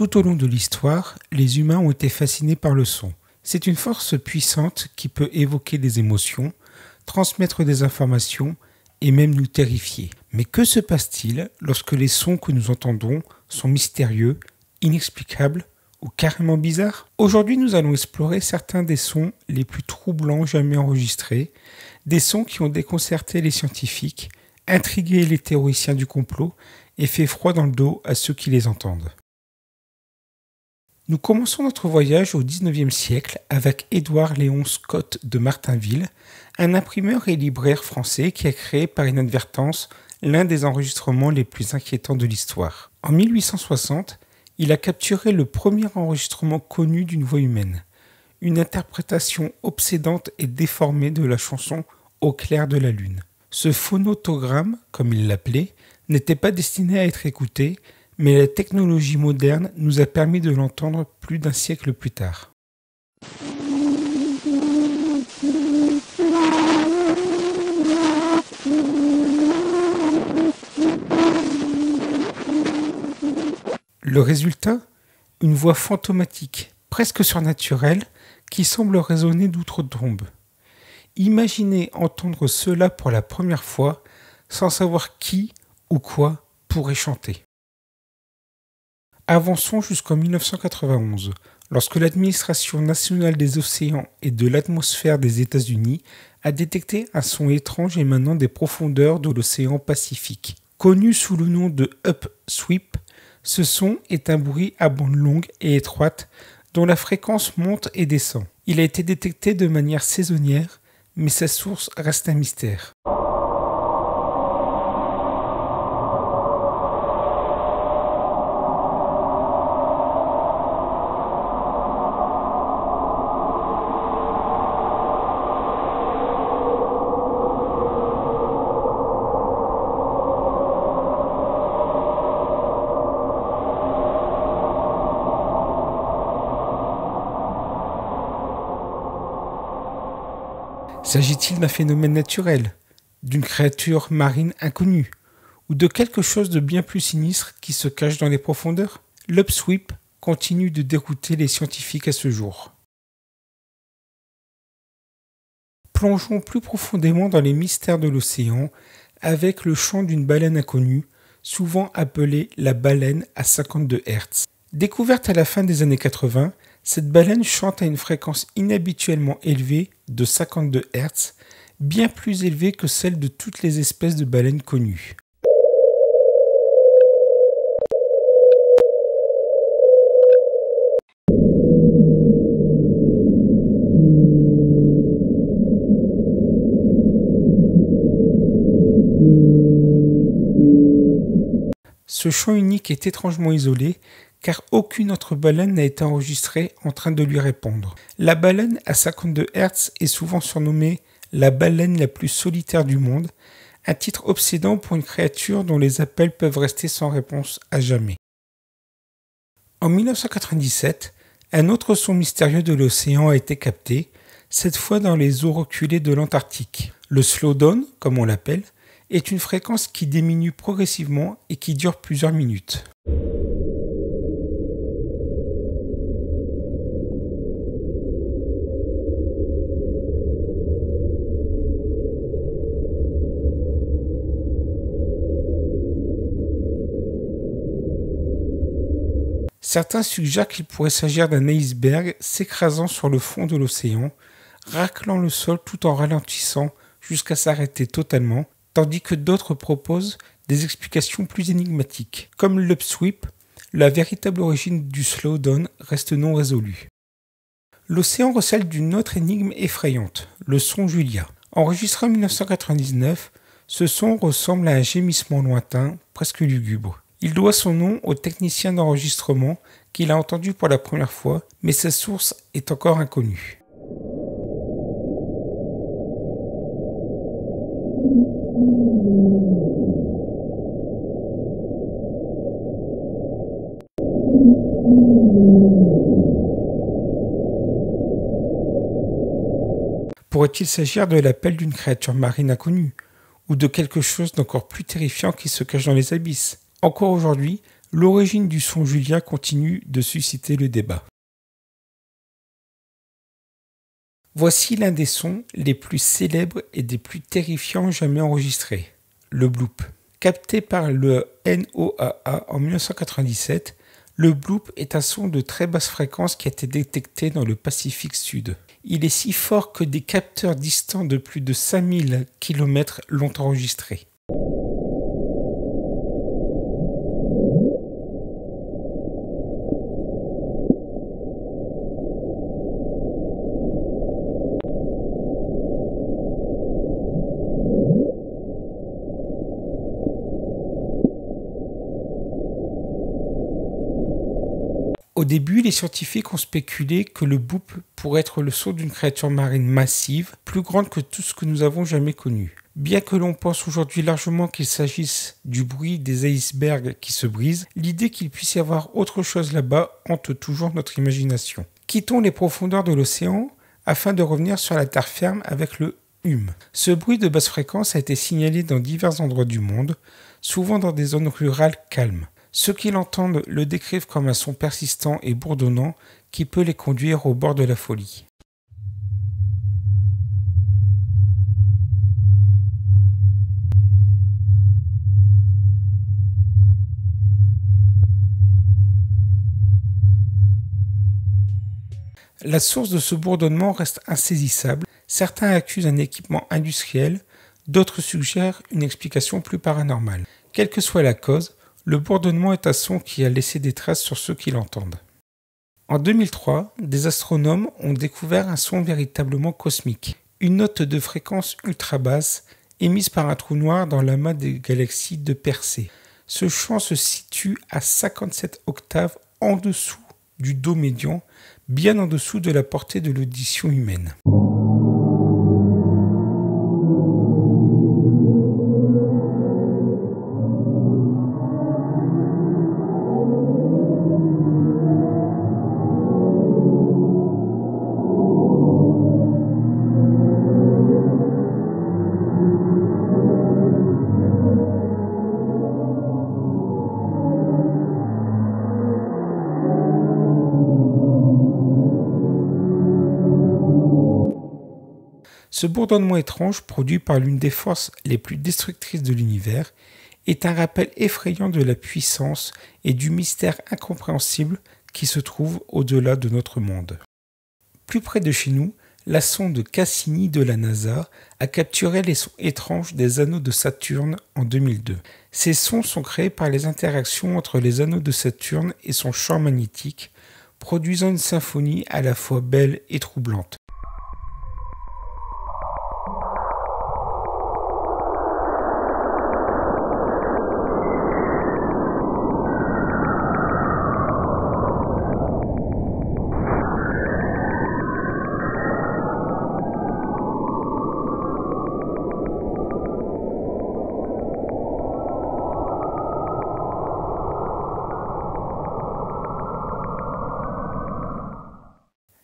Tout au long de l'histoire, les humains ont été fascinés par le son. C'est une force puissante qui peut évoquer des émotions, transmettre des informations et même nous terrifier. Mais que se passe-t-il lorsque les sons que nous entendons sont mystérieux, inexplicables ou carrément bizarres? Aujourd'hui, nous allons explorer certains des sons les plus troublants jamais enregistrés, des sons qui ont déconcerté les scientifiques, intrigué les théoriciens du complot et fait froid dans le dos à ceux qui les entendent. Nous commençons notre voyage au XIXe siècle avec Édouard Léon Scott de Martinville, un imprimeur et libraire français qui a créé par inadvertance l'un des enregistrements les plus inquiétants de l'histoire. En 1860, il a capturé le premier enregistrement connu d'une voix humaine, une interprétation obsédante et déformée de la chanson Au clair de la lune. Ce phonotogramme, comme il l'appelait, n'était pas destiné à être écouté, mais la technologie moderne nous a permis de l'entendre plus d'un siècle plus tard. Le résultat Une voix fantomatique, presque surnaturelle, qui semble résonner d'outre-tombe. Imaginez entendre cela pour la première fois sans savoir qui ou quoi pourrait chanter. Avançons jusqu'en 1991, lorsque l'Administration nationale des océans et de l'atmosphère des États-Unis a détecté un son étrange émanant des profondeurs de l'océan Pacifique. Connu sous le nom de upsweep, ce son est un bruit à bande longue et étroite dont la fréquence monte et descend. Il a été détecté de manière saisonnière, mais sa source reste un mystère. S'agit-il d'un phénomène naturel, d'une créature marine inconnue, ou de quelque chose de bien plus sinistre qui se cache dans les profondeurs? L'upsweep continue de dérouter les scientifiques à ce jour. Plongeons plus profondément dans les mystères de l'océan avec le chant d'une baleine inconnue, souvent appelée la baleine à 52 Hz. Découverte à la fin des années 80, cette baleine chante à une fréquence inhabituellement élevée de 52 Hz, bien plus élevée que celle de toutes les espèces de baleines connues. Ce chant unique est étrangement isolé car aucune autre baleine n'a été enregistrée en train de lui répondre. La baleine à 52 Hz est souvent surnommée la baleine la plus solitaire du monde, un titre obsédant pour une créature dont les appels peuvent rester sans réponse à jamais. En 1997, un autre son mystérieux de l'océan a été capté, cette fois dans les eaux reculées de l'Antarctique. Le slowdown, comme on l'appelle, est une fréquence qui diminue progressivement et qui dure plusieurs minutes. Certains suggèrent qu'il pourrait s'agir d'un iceberg s'écrasant sur le fond de l'océan, raclant le sol tout en ralentissant jusqu'à s'arrêter totalement, tandis que d'autres proposent des explications plus énigmatiques. Comme l'upsweep, la véritable origine du slowdown reste non résolue. L'océan recèle d'une autre énigme effrayante, le son Julia. Enregistré en 1999, ce son ressemble à un gémissement lointain, presque lugubre. Il doit son nom au technicien d'enregistrement qu'il a entendu pour la première fois, mais sa source est encore inconnue. Pourrait-il s'agir de l'appel d'une créature marine inconnue, ou de quelque chose d'encore plus terrifiant qui se cache dans les abysses? Encore aujourd'hui, l'origine du son Julia continue de susciter le débat. Voici l'un des sons les plus célèbres et des plus terrifiants jamais enregistrés, le bloop. Capté par le NOAA en 1997, le bloop est un son de très basse fréquence qui a été détecté dans le Pacifique Sud. Il est si fort que des capteurs distants de plus de 5000 km l'ont enregistré. Au début, les scientifiques ont spéculé que le boop pourrait être le son d'une créature marine massive, plus grande que tout ce que nous avons jamais connu. Bien que l'on pense aujourd'hui largement qu'il s'agisse du bruit des icebergs qui se brisent, l'idée qu'il puisse y avoir autre chose là-bas hante toujours notre imagination. Quittons les profondeurs de l'océan afin de revenir sur la terre ferme avec le hum. Ce bruit de basse fréquence a été signalé dans divers endroits du monde, souvent dans des zones rurales calmes. Ceux qui l'entendent le décrivent comme un son persistant et bourdonnant qui peut les conduire au bord de la folie. La source de ce bourdonnement reste insaisissable. Certains accusent un équipement industriel, d'autres suggèrent une explication plus paranormale. Quelle que soit la cause, le bourdonnement est un son qui a laissé des traces sur ceux qui l'entendent. En 2003, des astronomes ont découvert un son véritablement cosmique, une note de fréquence ultra basse émise par un trou noir dans l'amas des galaxies de Persée. Ce chant se situe à 57 octaves en dessous du do médian, bien en dessous de la portée de l'audition humaine. Ce bourdonnement étrange, produit par l'une des forces les plus destructrices de l'univers, est un rappel effrayant de la puissance et du mystère incompréhensible qui se trouve au-delà de notre monde. Plus près de chez nous, la sonde Cassini de la NASA a capturé les sons étranges des anneaux de Saturne en 2002. Ces sons sont créés par les interactions entre les anneaux de Saturne et son champ magnétique, produisant une symphonie à la fois belle et troublante.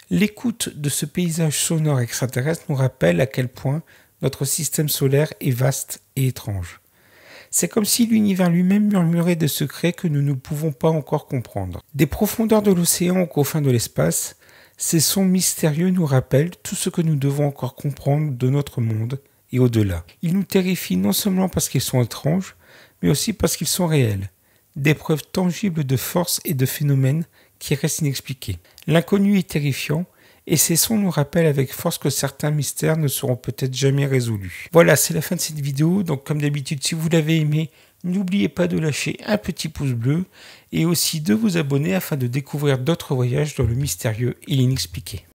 L'écoute de ce paysage sonore extraterrestre nous rappelle à quel point notre système solaire est vaste et étrange. C'est comme si l'univers lui-même murmurait des secrets que nous ne pouvons pas encore comprendre. Des profondeurs de l'océan aux confins de l'espace, ces sons mystérieux nous rappellent tout ce que nous devons encore comprendre de notre monde et au-delà. Ils nous terrifient non seulement parce qu'ils sont étranges, mais aussi parce qu'ils sont réels, des preuves tangibles de force et de phénomènes qui restent inexpliqués. L'inconnu est terrifiant, et ces sons nous rappellent avec force que certains mystères ne seront peut-être jamais résolus. Voilà, c'est la fin de cette vidéo, donc comme d'habitude, si vous l'avez aimé, n'oubliez pas de lâcher un petit pouce bleu, et aussi de vous abonner afin de découvrir d'autres voyages dans le mystérieux et l'inexpliqué.